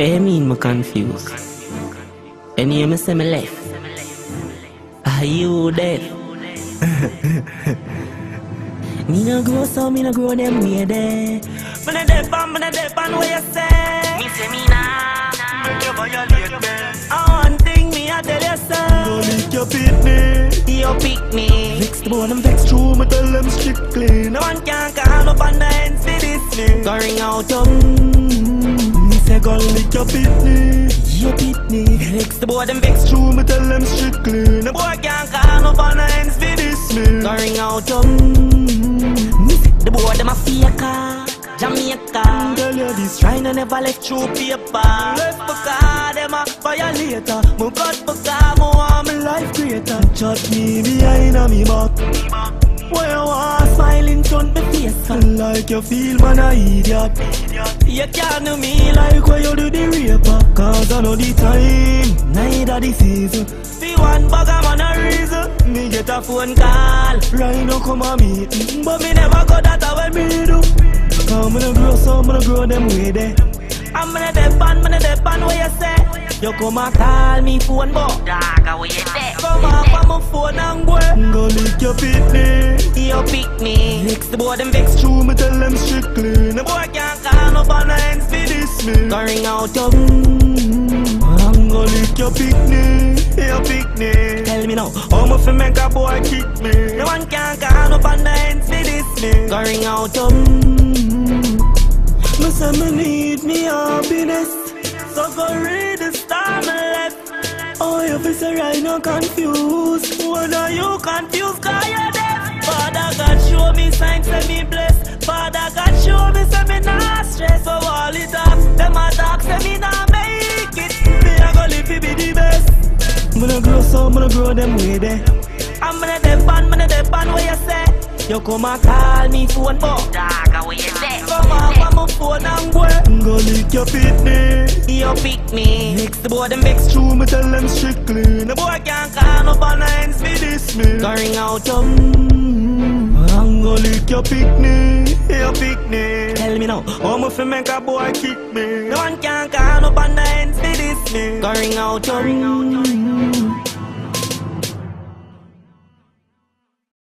Eh, me confused. Any me say me left. Are you dead? me no grow so me no grow them way there. Me no dead pan, me no dead pan what you say. Me say me nah. You violate me. I one thing me I tell you sir. Go lick your pitney. You pick me. Vex the bone and vex true, me tell them strictly. No one can call up on the ends for this me. Go ring out your Me say your pitney. You beat me. Vex the boy them vex True, me tell them strictly. The boy can't call up on the ends for this Me. Go ring out Me say the boy them a faker. Jamaica. Tell you this Trying to never left through paper. Left because them a violator. Me got because me want me life greater. Chat me behind a me back. Where you want front the face. Feel like you feel man a idiot. You can't do me like when where you do the raper. Cause I know the time, neither the season. the one bag I'm a reason. Me get a phone call. Right now come a meeting. But me never got that when me do. Come on, grow some, gonna grow them way there. I'm gonna dep on, gonna dep on what you say. You come and call me phone, but dog, how you there? Come off on my phone and go. Go lick your pitney. You me. Vex the boy, them vex True, me tell them strictly. The boy can't call up on the ends for this me. Go ring out your I'm go lick your pitney. Your pitney. Tell me now, How much fi make a boy kick me? no one can call up on the ends for this me. Go ring out your Me say me need me happiness. So go read the star me left. Oh, you fi say right now confused. Whether you confused, cause you're deaf. Father God show me say me blessed. Father God show me, say me not stress. So all it up, them a talk, say me not make it. Me a go live fi be the best. Me no grow some, me no grow them way there. I'm gonna dep on, gonna dep on what you say. You come and call me phone, but dog, how you say? Come off on my phone and go. Go lick your pitney. You pick me. Vex the boy, them vex True, me tell them strictly. The boy can't call up on the ends for this me. Go ring out your I'm go lick your pitney. Your pitney. Tell me now, How much fi make a boy kick me? no one can call up on the ends for this me. Go ring out your